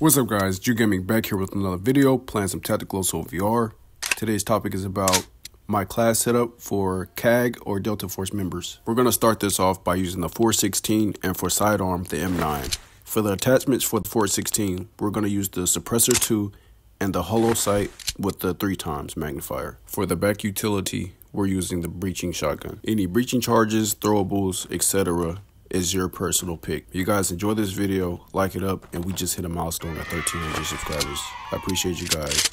What's up guys, Ju Gaming back here with another video, playing some Tactical Assault VR. Today's topic is about my class setup for CAG or Delta Force members. We're going to start this off by using the 416 and for sidearm the M9. For the attachments for the 416, we're going to use the Suppressor 2 and the Holo Sight with the 3 times magnifier. For the back utility, we're using the breaching shotgun. Any breaching charges, throwables, etc is your personal pick. You guys enjoy this video, like it up, and we just hit a milestone at 1,300 subscribers. I appreciate you guys.